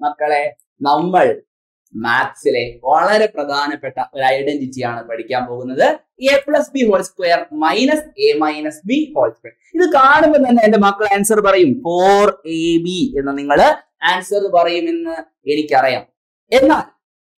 മക്കളെ നമ്മൾ മാത്സിലെ വളരെ പ്രധാനപ്പെട്ട ഒരു ഐഡന്റിറ്റിയാണ് പഠിക്കാൻ പോകുന്നത്. A plus b whole square minus a minus b whole square ഇത് കാണുമ്പോൾ തന്നെ എന്റെ മക്കൾ ആൻസർ പറയും ഫോർ എ ബി എന്ന് നിങ്ങൾ ആൻസർ പറയുമെന്ന് എനിക്കറിയാം. എന്നാൽ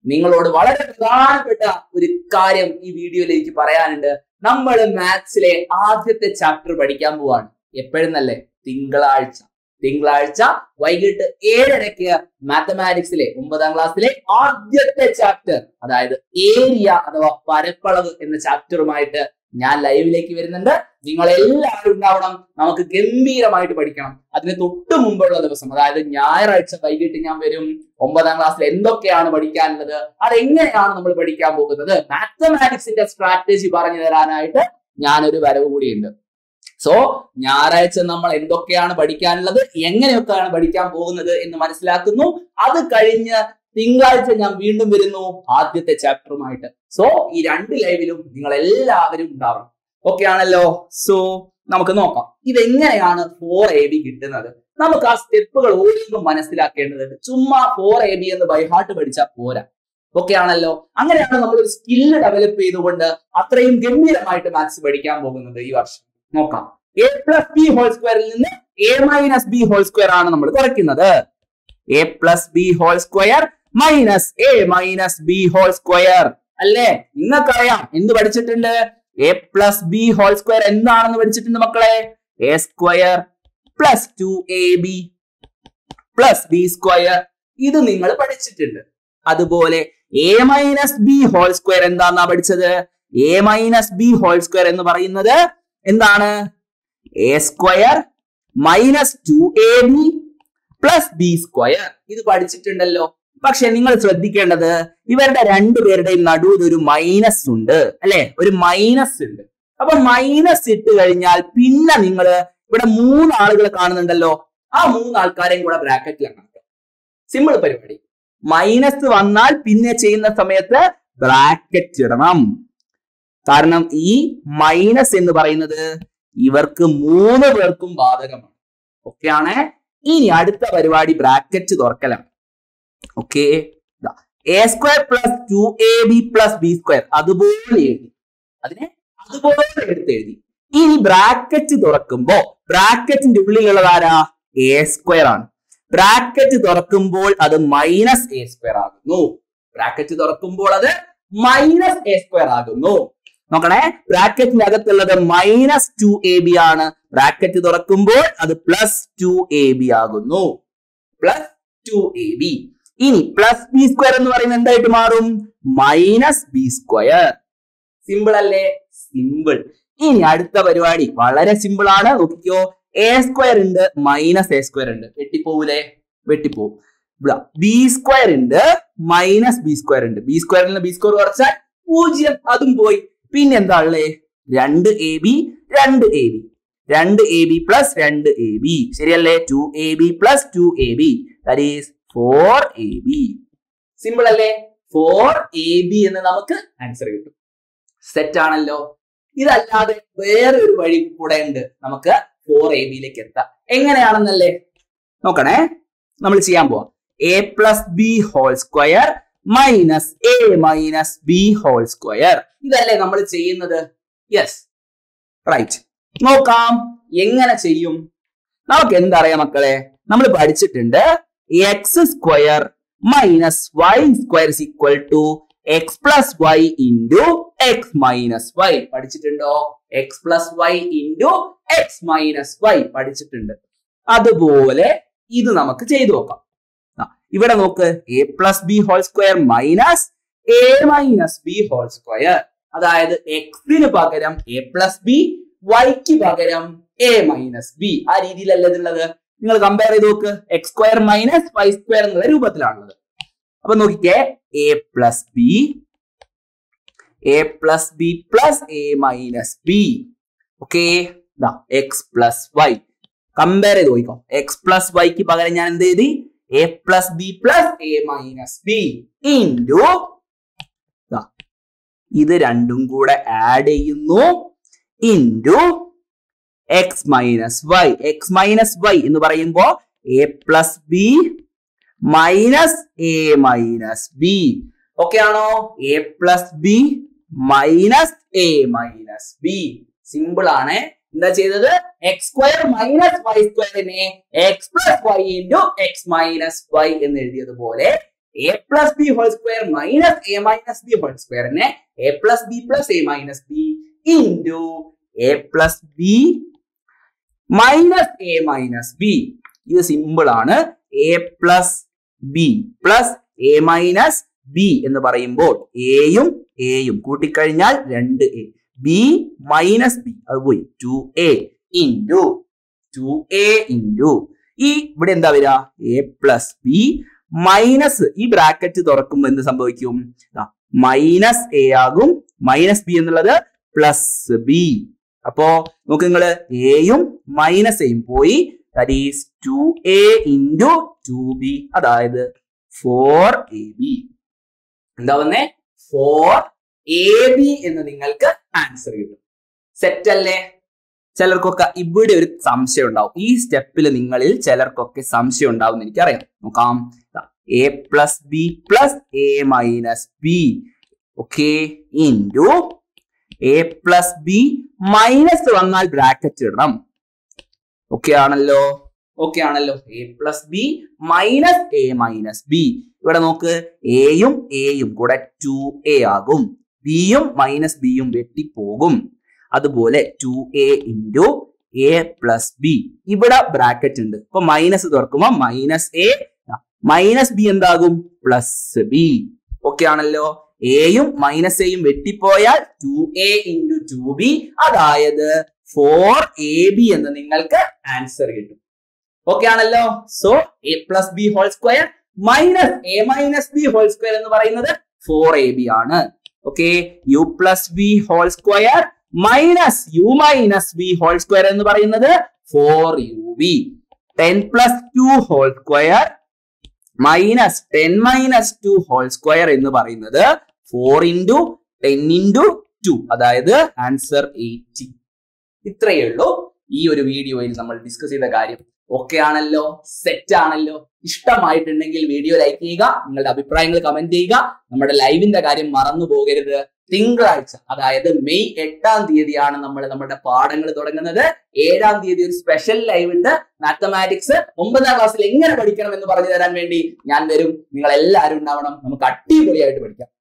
നിങ്ങളോട് വളരെ പ്രധാനപ്പെട്ട ഒരു കാര്യം ഈ വീഡിയോയിൽ എനിക്ക് പറയാനുണ്ട്. നമ്മൾ മാത്സിലെ ആദ്യത്തെ ചാപ്റ്റർ പഠിക്കാൻ പോവാണ്. എപ്പോഴെന്നല്ലേ? തിങ്കളാഴ്ച. തിങ്കളാഴ്ച വൈകിട്ട് ഏഴരയ്ക്ക് മാത്തമാറ്റിക്സിലെ ഒമ്പതാം ക്ലാസ്സിലെ ആദ്യത്തെ ചാപ്റ്റർ അതായത് ഏരിയ അഥവാ പരപ്പളവ് എന്ന ചാപ്റ്ററുമായിട്ട് ഞാൻ ലൈവിലേക്ക് വരുന്നുണ്ട്. നിങ്ങൾ എല്ലാവരും ഉണ്ടാവണം. നമുക്ക് ഗംഭീരമായിട്ട് പഠിക്കണം. അതിന് തൊട്ട് മുമ്പുള്ള ദിവസം അതായത് ഞായറാഴ്ച വൈകിട്ട് ഞാൻ വരും. ഒമ്പതാം ക്ലാസ്സിൽ എന്തൊക്കെയാണ് പഠിക്കാനുള്ളത്? അതെങ്ങനെയാണ് നമ്മൾ പഠിക്കാൻ പോകുന്നത്? മാത്തമാറ്റിക്സിന്റെ സ്ട്രാറ്റജി പറഞ്ഞു തരാനായിട്ട് ഞാനൊരു വരവ് കൂടിയുണ്ട്. സോ ഞായറാഴ്ച നമ്മൾ എന്തൊക്കെയാണ് പഠിക്കാനുള്ളത്? എങ്ങനെയൊക്കെയാണ് പഠിക്കാൻ പോകുന്നത് എന്ന് മനസ്സിലാക്കുന്നു. അത് കഴിഞ്ഞ് തിങ്കളാഴ്ച ഞാൻ വീണ്ടും വരുന്നു ആദ്യത്തെ ചാപ്റ്ററുമായിട്ട്. സോ ഈ രണ്ട് ലൈവിലും നിങ്ങൾ എല്ലാവരും ഉണ്ടാവണം. ഓക്കെ ആണല്ലോ? സോ നമുക്ക് നോക്കാം. ഇതെങ്ങനെയാണ് ഫോർ എ ബി കിട്ടുന്നത്? നമുക്ക് ആ സ്റ്റെപ്പുകൾ ഓരോന്നും മനസ്സിലാക്കേണ്ടതുണ്ട്. ചുമ്മാ ഫോർ എ ബി എന്ന് ബൈഹാർട്ട് പഠിച്ചാൽ പോരാ. ഓക്കെ ആണല്ലോ? അങ്ങനെയാണ് നമ്മൾ ഒരു സ്കില്ല് ഡെവലപ്പ് ചെയ്തുകൊണ്ട് അത്രയും ഗംഭീരമായിട്ട് മാത്സ് പഠിക്കാൻ പോകുന്നത് ഈ വർഷം. നോക്കാം. എ പ്ലസ് ബി ഹോൾ സ്ക്വയറിൽ നിന്ന് a minus b whole square ആണ് നമ്മൾ കുറയ്ക്കുന്നത്. A plus b whole square minus a minus b whole square അല്ലേ? നിങ്ങൾക്കറിയാം എന്ത് പഠിച്ചിട്ടുണ്ട്? A plus b whole square എന്താണെന്ന് പഠിച്ചിട്ടുണ്ട് മക്കളെ? A square plus two a b plus b square ഇത് നിങ്ങൾ പഠിച്ചിട്ടുണ്ട്. അതുപോലെ a minus b whole square എന്താന്നാ പഠിച്ചത്? A minus b whole square എന്ന് പറയുന്നത് എന്താണ്? A square minus two a b plus b square ഇത് പഠിച്ചിട്ടുണ്ടല്ലോ. പക്ഷെ നിങ്ങൾ ശ്രദ്ധിക്കേണ്ടത് ഇവരുടെ രണ്ടുപേരുടെയും നടുവിൽ ഒരു മൈനസ് ഉണ്ട്. അല്ലെ? ഒരു മൈനസ് ഉണ്ട്. അപ്പൊ മൈനസ് ഇട്ട് കഴിഞ്ഞാൽ പിന്നെ നിങ്ങൾ ഇവിടെ മൂന്ന് ആളുകൾ കാണുന്നുണ്ടല്ലോ. ആ മൂന്ന് ആൾക്കാരെയും കൂടെ ബ്രാക്കറ്റിലാണ് സിമ്പിൾ പരിപാടി. മൈനസ് വന്നാൽ പിന്നെ ചെയ്യുന്ന സമയത്ത് ബ്രാക്കറ്റ് ഇടണം. കാരണം ഈ മൈനസ് എന്ന് പറയുന്നത് ഇവർക്ക് മൂന്ന് പേർക്കും ബാധകമാണ്. ഓക്കെ ആണ്? ഇനി അടുത്ത പരിപാടി bracket തുറക്കലാണ്. Okay a square plus two a b plus b square അതുപോലെ എഴുതി. അതിനെ അതുപോലെ എടുത്ത് എഴുതി ഇനി ബ്രാക്കറ്റ് തുറക്കുമ്പോ ബ്രാക്കറ്റിന്റെ ഉള്ളിലുള്ളത് ആരാ? എ സ്ക്വയർ ആണ്. ബ്രാക്കറ്റ് തുറക്കുമ്പോൾ അത് മൈനസ് എ സ്ക്വയർ ആകുന്നു. ബ്രാക്കറ്റ് തുറക്കുമ്പോൾ അത് മൈനസ് എ സ്ക്വയർ ആകുന്നു. നോക്കണേ. ബ്രാക്കറ്റിന്റെ അകത്തുള്ളത് മൈനസ് ടു എ ബി ആണ്. ബ്രാക്കറ്റ് തുറക്കുമ്പോൾ അത് പ്ലസ് ടു എ ബി ആകുന്നു. പ്ലസ് ടു എ ബി ഇനി പ്ലസ് ബി സ്ക്വയർ എന്ന് പറയുന്നത് എന്തായിട്ട് മാറും? മൈനസ് ബി സ്ക്വയർ സിമ്പിൾ അല്ലേ? സിമ്പിൾ ഇനി അടുത്ത പരിപാടി. വളരെ സിമ്പിൾ ആണ്. നോക്കിക്കോ. എ സ്ക്വയർ ഉണ്ട് മൈനസ് എ സ്ക്വയർ ഉണ്ട്. വെട്ടിപ്പോവൂലേ? വെട്ടിപ്പോവും. ബി സ്ക്വയർ ഉണ്ട് മൈനസ് ബി സ്ക്വയർ ഉണ്ട്. ബി സ്ക്വയറിൽ നിന്ന് ബി സ്ക്വയർ കുറച്ചാൽ പൂജ്യം. അതും പോയി. പിന്നെ എന്താ ഉള്ളേ രണ്ട് എ ബി രണ്ട് എ ബി രണ്ട് എ ബി പ്ലസ് രണ്ട് എ ബി ശരിയല്ലേ? Two a b plus two a b that is four a b simple അല്ലേ? ഫോർ എ ബി എന്ന് നമുക്ക് ആൻസർ കിട്ടും. സെറ്റ് ആണല്ലോ. ഇതല്ലാതെ വേറെ ഒരു വഴി കൂടെ ഉണ്ട്. നമുക്ക് ഫോർ എ ബിയിലേക്ക് എത്താം. എങ്ങനെയാണെന്നല്ലേ? നോക്കണേ. നമ്മൾ ചെയ്യാൻ പോവാം. A plus b whole square minus a minus b whole square ഇതല്ലേ നമ്മൾ ചെയ്യുന്നത്? യെസ് റൈറ്റ് നോക്കാം. എങ്ങനെ ചെയ്യും? നമുക്ക് എന്തറിയാം മക്കളെ? നമ്മൾ പഠിച്ചിട്ടുണ്ട് x square minus y square is equal to x plus y into x minus y പഠിച്ചിട്ടുണ്ടോ? X plus y into x minus y പഠിച്ചിട്ടുണ്ട്. അതുപോലെ ഇത് നമുക്ക് ചെയ്തു നോക്കാം. ഇവിടെ നോക്ക്. A plus b whole square minus a minus b whole square അതായത് എക്സിന് പകരം എ പ്ലസ് ബി വൈക്ക് പകരം എ മൈനസ് ബി ആ രീതിയിലല്ല ഇതുള്ളത്? നിങ്ങൾ കമ്പയർ ചെയ്ത് നോക്ക്. X square minus y square എന്നുള്ള രൂപത്തിലാണുള്ളത്. അപ്പൊ നോക്കിക്കേ. A plus b a plus b plus a minus b okay x plus y compare ചെയ്ത് നോക്കിക്കോ. എക്സ് പ്ലസ് വൈക്ക് പകരം ഞാൻ എന്ത് ചെയ്തി? A plus b plus a minus b into ഇത് രണ്ടും കൂടെ ആഡ് ചെയ്യുന്നു. Into x minus y x minus y എന്ന് പറയുമ്പോ a plus b minus a minus b okay ആണോ? A plus b minus a minus b simple ആണ്. എന്താ ചെയ്തത്? X square minus y സ്ക്വയറിനെ x plus y into x minus y എന്ന് എഴുതിയതുപോലെ a plus b whole square minus a minus b whole സ്ക്വയറിനെ a plus b plus a minus b into a plus b minus a minus b ഇത് simple ആണ്. A plus b plus a minus b എന്ന് പറയുമ്പോൾ എയും എയും കൂട്ടിക്കഴിഞ്ഞാൽ രണ്ട് A B minus b അത് പോയി. Two a into two a into ഈ ഇവിടെ എന്താ വരിക? എ പ്ലസ് ബി മൈനസ് ഈ ബ്രാക്കറ്റ് തുറക്കുമ്പോൾ എന്ത് സംഭവിക്കും? മൈനസ് എ ആകും. മൈനസ് ബി എന്നുള്ളത് പ്ലസ് ബി അപ്പോ നോക്ക് നിങ്ങൾ എയും മൈനസ് എയും പോയി. That two a into two b അതായത് ഫോർ എ ബി എന്താ വന്നേ? ഫോർ എ ബി എന്ന് നിങ്ങൾക്ക് ആൻസർ കിട്ടും. സെറ്റ് അല്ലേ ചിലർക്കൊക്കെ ഇവിടെ ഒരു സംശയം ഉണ്ടാവും. ഈ സ്റ്റെപ്പിൽ നിങ്ങളിൽ ചിലർക്കൊക്കെ സംശയം ഉണ്ടാവും എന്ന് എനിക്കറിയാം. നോക്കാം. A plus b plus a minus b okay into a plus b minus വന്നാൽ ബ്രാക്കറ്റ് ഇടണം. ഓക്കെ ആണല്ലോ? ഓക്കെ ആണല്ലോ. A plus b minus a minus b ഇവിടെ നോക്ക് എയും എയും കൂടെ ടു എ ആകും. ബിയും മൈനസ് ബിയും വെട്ടിപ്പോകും. അതുപോലെ two a into a plus b ഇവിടെ ബ്രാക്കറ്റ് ഉണ്ട്. ഇപ്പൊ മൈനസ് തുറക്കുമ്പോ മൈനസ് എ മൈനസ് ബി എന്താകും? പ്ലസ് ബി ഓക്കെ ആണല്ലോ? എയും മൈനസ് എയും വെട്ടിപ്പോയാൽ two a into two b അതായത് ഫോർ എ ബി എന്ന് നിങ്ങൾക്ക് ആൻസർ കിട്ടും. ഓക്കെ ആണല്ലോ? So a plus b whole square minus a minus b whole square എന്ന് പറയുന്നത് ഫോർ എ ബി ആണ്. Okay u plus b whole square minus u minus b whole square എന്ന് പറയുന്നത് four u b ten plus two whole square minus ten minus two whole square എന്ന് പറയുന്നത് four into ten into two അതായത് answer eighty ഇത്രയേ ഉള്ളൂ. ഈ ഒരു വീഡിയോയിൽ നമ്മൾ ഡിസ്കസ് ചെയ്ത കാര്യം. ഓക്കെ ആണല്ലോ സെറ്റ് ആണല്ലോ ഇഷ്ടമായിട്ടുണ്ടെങ്കിൽ വീഡിയോ ലൈക്ക് ചെയ്യുക നിങ്ങളുടെ അഭിപ്രായങ്ങൾ കമന്റ് ചെയ്യുക. നമ്മുടെ ലൈവിന്റെ കാര്യം മറന്നു പോകരുത്. തിങ്കളാഴ്ച അതായത് മെയ് എട്ടാം തീയതിയാണ് നമ്മൾ നമ്മുടെ പാഠങ്ങൾ തുടങ്ങുന്നത്. ഏഴാം തീയതി ഒരു സ്പെഷ്യൽ ലൈവ് ഉണ്ട്. മാത്തമാറ്റിക്സ് ഒമ്പതാം ക്ലാസ്സിൽ എങ്ങനെ പഠിക്കണം എന്ന് പറഞ്ഞു തരാൻ വേണ്ടി ഞാൻ വരും. നിങ്ങൾ എല്ലാവരും ഉണ്ടാവണം. നമുക്ക് അടിപൊളിയായിട്ട് പഠിക്കാം.